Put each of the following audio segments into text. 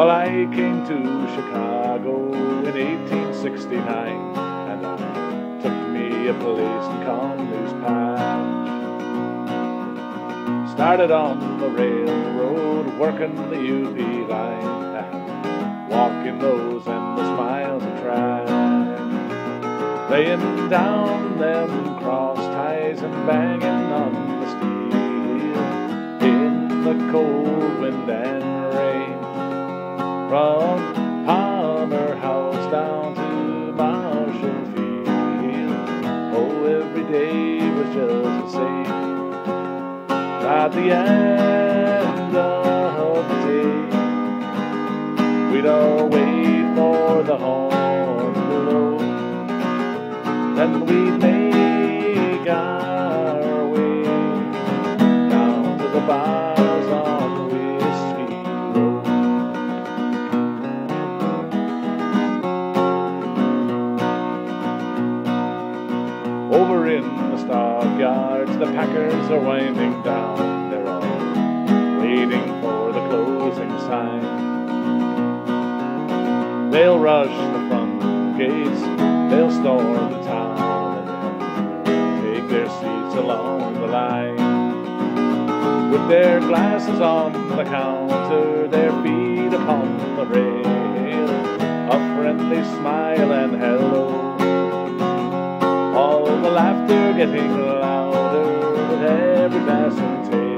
Well, I came to Chicago in 1869, and I took me a place in Conley's Patch. Started on the railroad, working the UP line, and walking those endless miles of track. Laying down them cross ties and banging on the steel in the cold wind and. From Palmer House down to Marshall Field, oh, every day was just the same. At the end of the day, we'd all wait for the horn to blow. Then we'd make our the packers are winding down. They're all waiting for the closing sign. They'll rush the front gates, they'll storm the town, and take their seats along the line. With their glasses on the counter, their feet upon the rail, a friendly smile and hello. All the laughter getting with every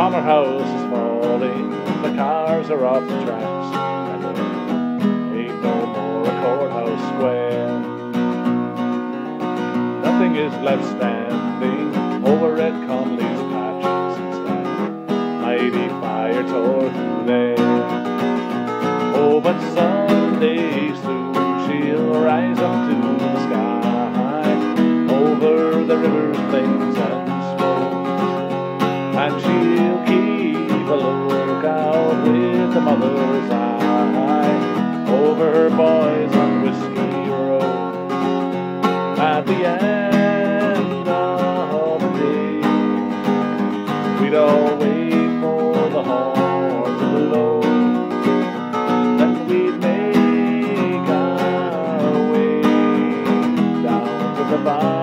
Palmer House is falling, the cars are off the tracks, and there ain't no more a courthouse square. Nothing is left standing over at Conley's patch since that mighty fire tore through there. the mother's eye over her boys on Whiskey Row. At the end of the day, we'd all wait for the horn to blow. Then we'd make our way down to the bar.